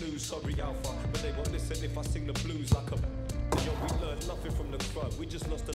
news, sorry Alpha, but they won't listen if I sing the blues like a. Yo, we learned nothing from the crowd. We just lost a